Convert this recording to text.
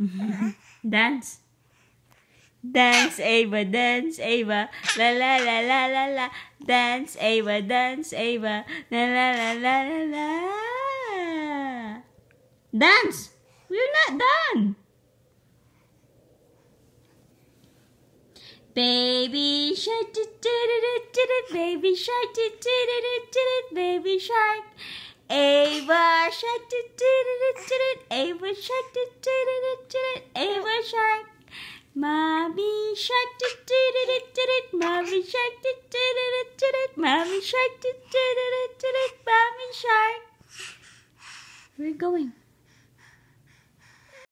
Mm-hmm. dance. Dance, Ava, dance, Ava. La la la la la la. Dance, Ava, dance, Ava. La la la la la la. Dance! We're not done. Baby shark, do do do do baby shark, do do do do baby shark. Ava shark, do do Ava shark, do do Ava shark. Mommy shark, do do Mommy shark, do do Mommy shark, do do Mommy shark. We're going.